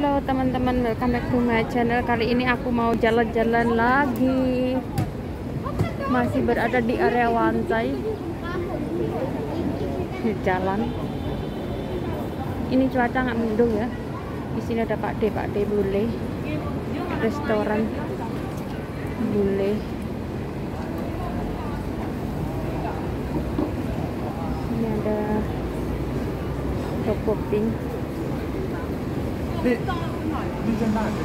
Halo teman-teman, welcome back to my channel. Kali ini aku mau jalan-jalan lagi. Masih berada di area Wantai. Jalan. Ini cuaca nggak mendung ya. Di sini ada Pak D, Pak D bule. Restoran bule. Ini ada toko pink 绿绿正大学。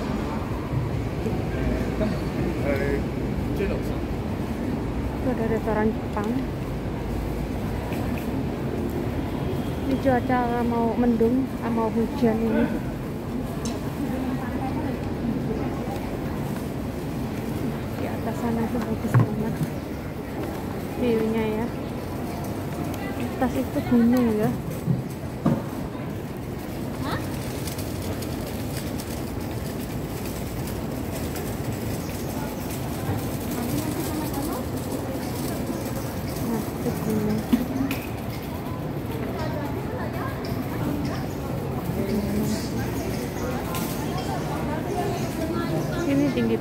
呃，这楼上。 itu ada restoran Jepang ini cuaca mau mendung ah, mau hujan ini di atas sana tuh bagus banget view-nya ya atas itu gunung ya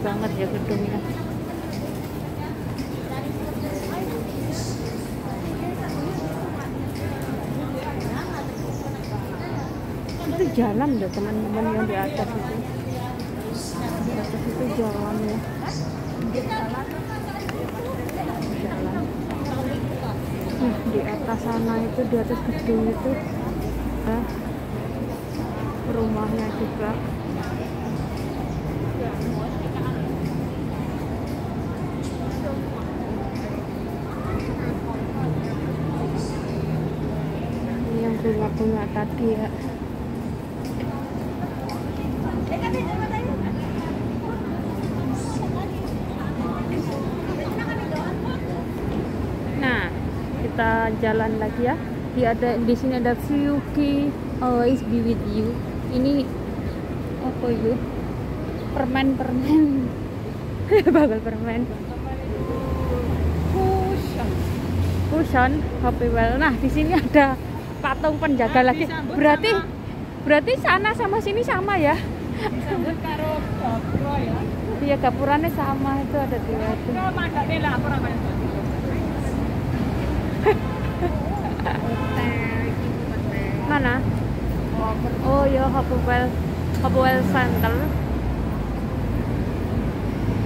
Banget ya gedungnya. Itu jalan deh teman-teman yang di atas itu. Di atas itu jalan ya. Jalan Nah, di atas sana itu di atas gedung itu ada rumahnya juga ini bunga-bunga tadi ya Nah, kita jalan lagi ya. Di ada di sini ada Fuyuki Always Be With You. Ini apa itu? Permen-permen. Bakal permen. Cushion. Cushion, Happy Well. Nah, di sini ada patung penjaga Nah, lagi. Berarti sama- berarti sana sama sini sama ya? disambut karo gapura ya. Iya, gapurannya sama itu ada lah apa namanya? Mana? Oh ya Hopewell Hopewell Center.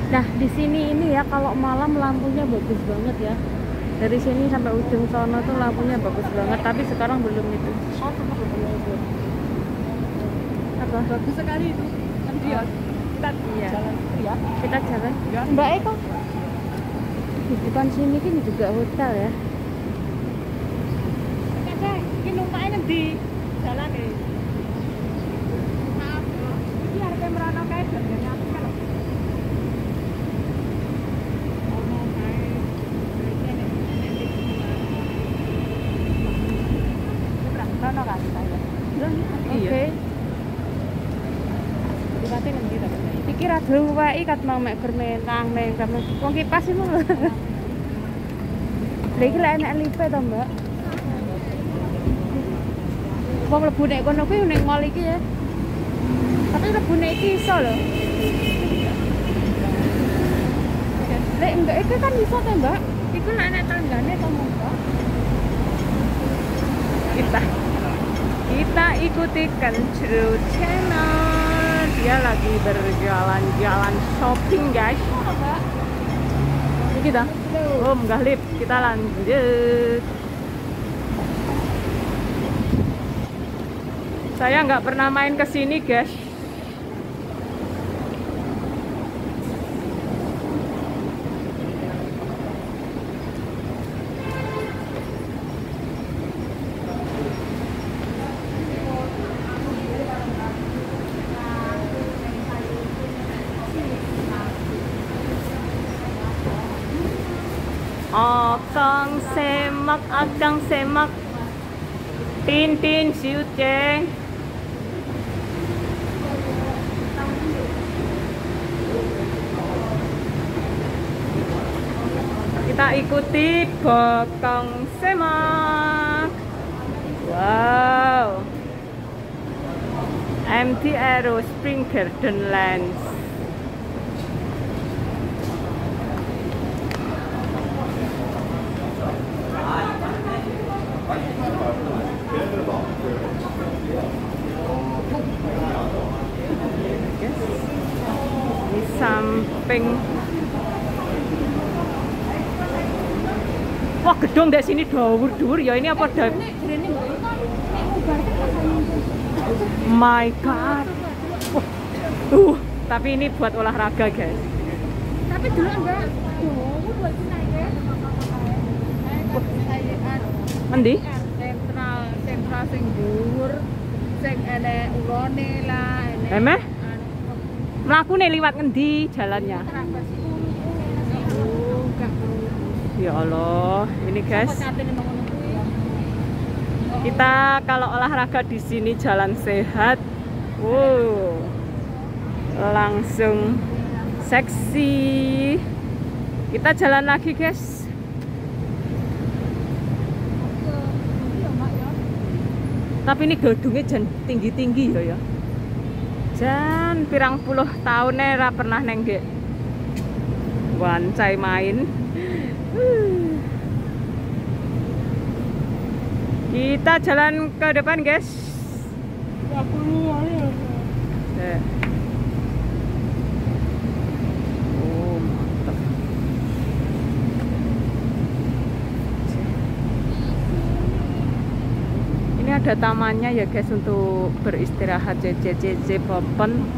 Nah di sini ini ya kalau malam lampunya bagus banget ya. Dari sini sampai ujung sono tuh lampunya bagus banget. Tapi sekarang belum itu. Apa? Bagus sekali itu. Kan dia kita Iya. jalan ya. Kita jalan. Ya. Mbak Eko. Di depan sini kan juga hotel ya. Ada ini numpaknya di jalan nih. Ini harga merana kayak harganya apa kan? Merana kan saya. Oke. Dikate nang kita. Iki ra durung wae kat mau mek bermentang mek kamu. Wong kipas iku lho. Lha iki lek enek lipe to, Mbak? Wong mlebu nek kono kuwi ning mall iki ya. Tapi mlebu nek iki iso lho. Lek enggak itu kan iso to, Mbak? Iku lek enek tanggane to, Mbak. Kita kita ikuti True Channel dia lagi berjalan-jalan shopping guys. Ini kita oh enggak lip kita lanjut. Saya nggak pernah main ke sini guys Akang semak, akang semak. Tin tin siu cheng Kita ikuti bakang semak. Wow. MT Aero Spring Garden Lands. Di samping Wah gedung dari sini dhuwur-dhuwur ya ini apa dah? My God. Wah, Uh, tapi ini buat olahraga guys. Tapi dulu enggak. Buat. Nanti? Sentral, sentral sing dhuwur, sing enek ulone lah, enek. Emeh? anu, Melaku nih liwat ngendi jalannya? terambas Oh, enggak perlu. Ya Allah, ini guys. Kuwi? Kita kalau olahraga di sini jalan sehat. Wow. Langsung seksi. Kita jalan lagi, guys. Ya. Tapi ini gedungnya jan tinggi-tinggi ya ya. Jan pirang puluh tahun ra pernah neng ge. Wancai main. Uh. Kita jalan ke depan, guys. Ini ada tamannya ya guys untuk beristirahat Popen.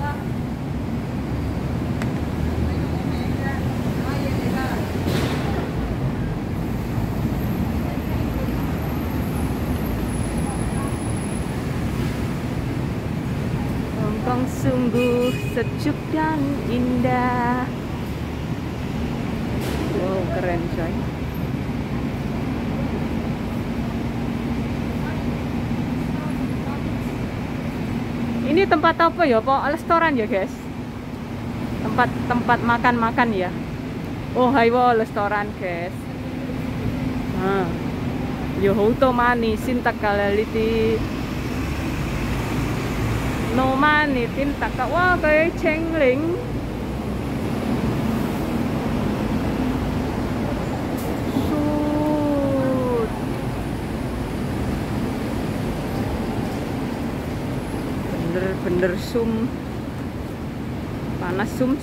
sungguh sejuk dan indah. Wow, keren coy. Ini tempat apa ya, Pak? Restoran ya, guys? Tempat tempat makan-makan ya. Oh, haywo restoran, guys. Nah. Yo houto mani sintak No mani tintak ka wa kay chengling. Shoot. bener-bener sum panas sum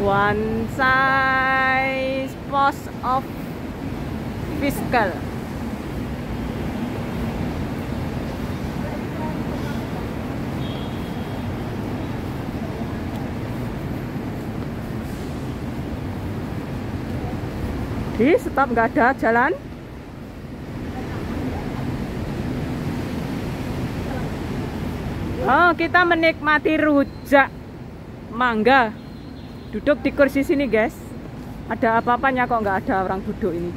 one size post of fiscal di stop nggak ada jalan Oh, kita menikmati rujak mangga. Duduk di kursi sini, guys. Ada apa-apanya kok nggak ada orang duduk ini.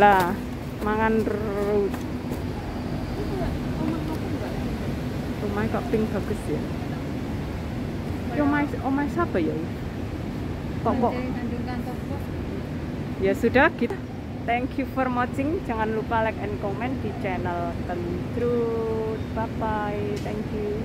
Lah, mangan ru- Rumahnya kok pink bagus ya. Rumah, rumah siapa ya? Kok kok ya sudah kita thank you for watching jangan lupa like and comment di channel Kentrut bye bye thank you